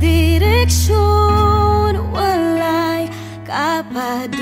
direksyon, walay kapad